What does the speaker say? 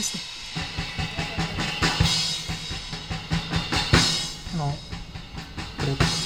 ですねあのこれ